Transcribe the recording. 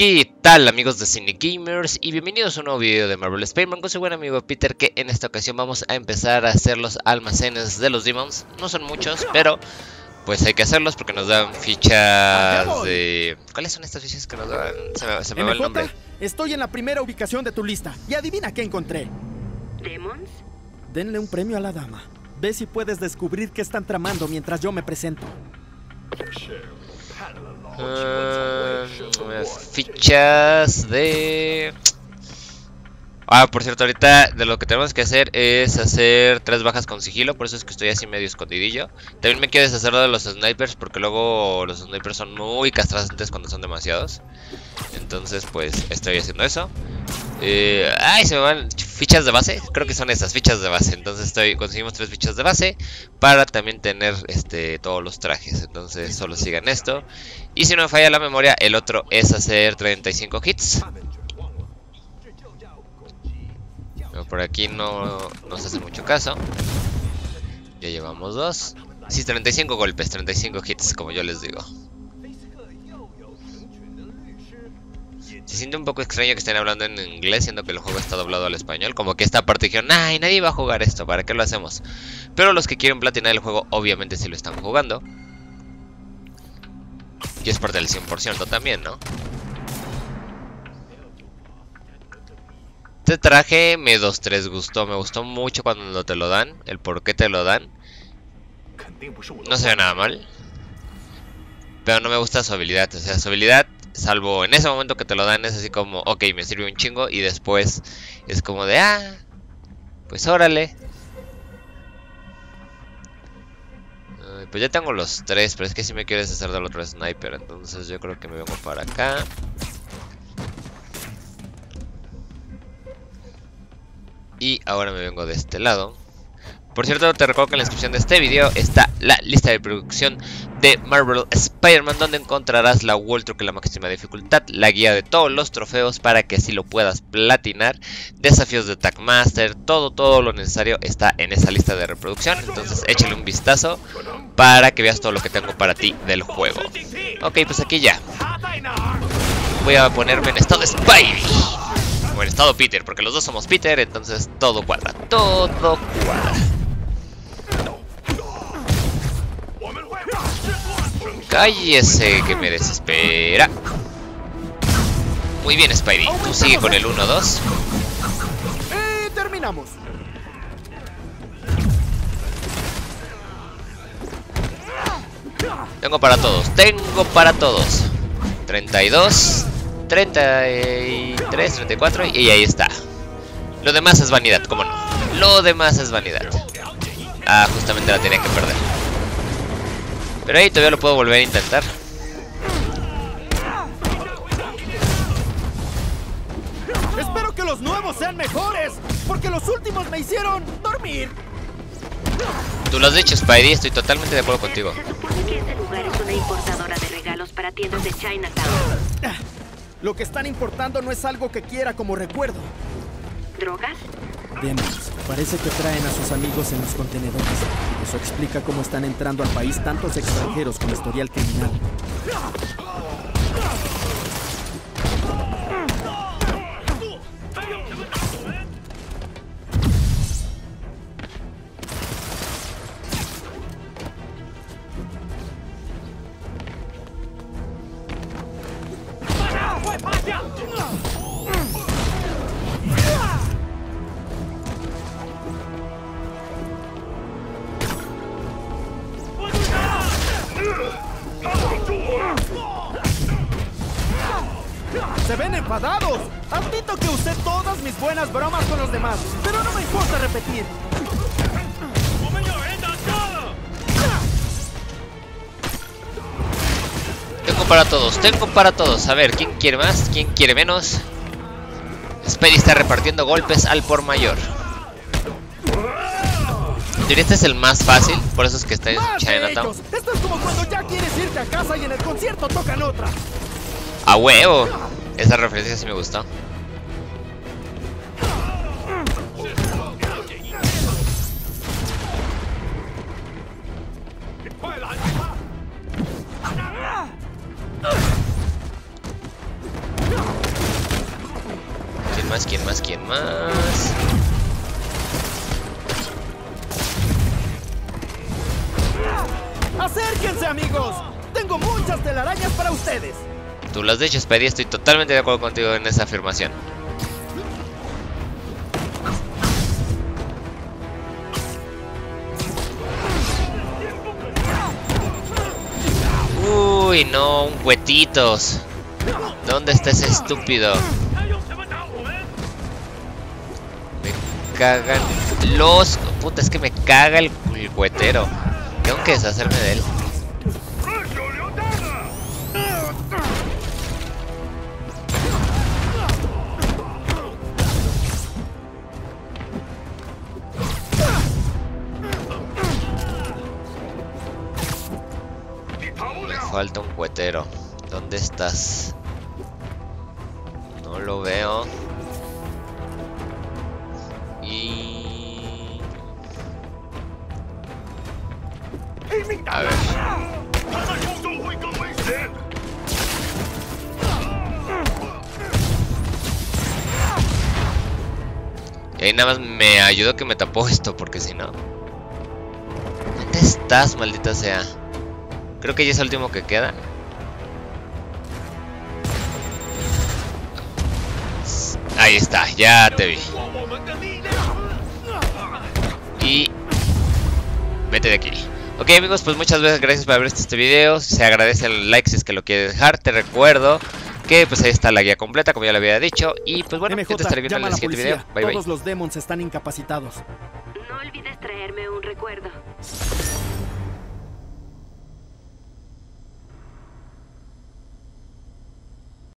¿Qué tal amigos de Cine Gamers? Y bienvenidos a un nuevo video de Marvel Spider-Man con su buen amigo Peter que en esta ocasión vamos a empezar a hacer los almacenes de los Demons No son muchos, pero pues hay que hacerlos porque nos dan fichas de... ¿Cuáles son estas fichas que nos dan? Se me, se me va el nombre Estoy en la primera ubicación de tu lista y adivina qué encontré. ¿Demons? Denle un premio a la dama. Ve si puedes descubrir qué están tramando mientras yo me presento. Ah, fichas de... Ah, por cierto, ahorita de lo que tenemos que hacer es hacer tres bajas con sigilo, por eso es que estoy así medio escondidillo. También me quiero deshacer de los snipers, porque luego los snipers son muy castrantes cuando son demasiados. Entonces, pues, estoy haciendo eso. Eh, ay, se me van fichas de base, creo que son esas, fichas de base. Entonces estoy conseguimos tres fichas de base para también tener este todos los trajes. Entonces solo sigan esto. Y si no me falla la memoria, el otro es hacer 35 hits. Pero por aquí no nos hace mucho caso. Ya llevamos dos. Sí, 35 golpes, 35 hits, como yo les digo. Se siente un poco extraño que estén hablando en inglés, siendo que el juego está doblado al español. Como que esta parte dijeron, ay, nadie va a jugar esto, ¿para qué lo hacemos? Pero los que quieren platinar el juego, obviamente sí lo están jugando. Y es parte del 100% también, ¿no? Este traje me 2-3 gustó, me gustó mucho cuando te lo dan, el por qué te lo dan. No se ve nada mal. Pero no me gusta su habilidad, o sea, su habilidad, salvo en ese momento que te lo dan, es así como, ok, me sirve un chingo, y después es como de, ah, pues órale. Pues ya tengo los tres, pero es que si me quiero deshacer del otro sniper, entonces yo creo que me vengo para acá. Y ahora me vengo de este lado. Por cierto, te recuerdo que en la descripción de este video está la lista de producción de Marvel Spider-Man, donde encontrarás la World Truck en la máxima dificultad, la guía de todos los trofeos para que así lo puedas platinar, desafíos de Tagmaster, todo, todo lo necesario está en esa lista de reproducción. Entonces échale un vistazo para que veas todo lo que tengo para ti del juego. Ok, pues aquí ya. Voy a ponerme en estado Spidey. O en estado Peter, porque los dos somos Peter, entonces todo cuadra. Todo cuadra. Cállese que me desespera. Muy bien, Spidey. Tú sigue con el 1-2. ¡Y terminamos! Tengo para todos. Tengo para todos. 32, 33, 34 y ahí está. Lo demás es vanidad, ¿cómo no? Lo demás es vanidad. Ah, justamente la tenía que perder. Pero ahí todavía lo puedo volver a intentar. Espero que los nuevos sean mejores, porque los últimos me hicieron dormir. Tú lo has dicho, Spidey, estoy totalmente de acuerdo contigo. Se supone que este lugar es una importadora de regalos para tiendas de Chinatown. Lo que están importando no es algo que quiera como recuerdo. ¿Drogas? Demons, parece que traen a sus amigos en los contenedores. Explica cómo están entrando al país tantos extranjeros con historial criminal. ¡Se ven enfadados! Admito que usé todas mis buenas bromas con los demás, pero no me importa repetir. Tengo para todos, tengo para todos. A ver, ¿quién quiere más? ¿Quién quiere menos? Spidey está repartiendo golpes al por mayor. Este es el más fácil, por eso es que está en ¡Más de Chinatown. Esto es como cuando ya quieres irte a casa y en el concierto tocan otra. ¡A huevo! Esa referencia sí me gustó. más? ¿Quién más? ¿Quién más? ¡Acérquense, amigos! Tengo muchas telarañas para ustedes. Tú lo has dicho, Spidey, estoy totalmente de acuerdo contigo en esa afirmación. Uy, no, un huetitos. ¿Dónde está ese estúpido? Me cagan los... Puta, es que me caga el, el huetero. Tengo que deshacerme de él. Me falta un cuetero. ¿Dónde estás? No lo veo. Y... A ver. Y ahí nada más me ayudó que me tapó esto, porque si no... ¿Dónde estás, maldita sea? Creo que ya es el último que queda. Ahí está, ya te vi. Y... Vete de aquí. Ok amigos, pues muchas veces gracias por haber visto este video. Se agradece el like si es que lo quieres dejar. Te recuerdo que pues ahí está la guía completa, como ya lo había dicho. Y pues bueno, MJ, yo te estaré viendo en el siguiente policía. video. Bye bye. Todos los demons están incapacitados. No olvides traerme un recuerdo.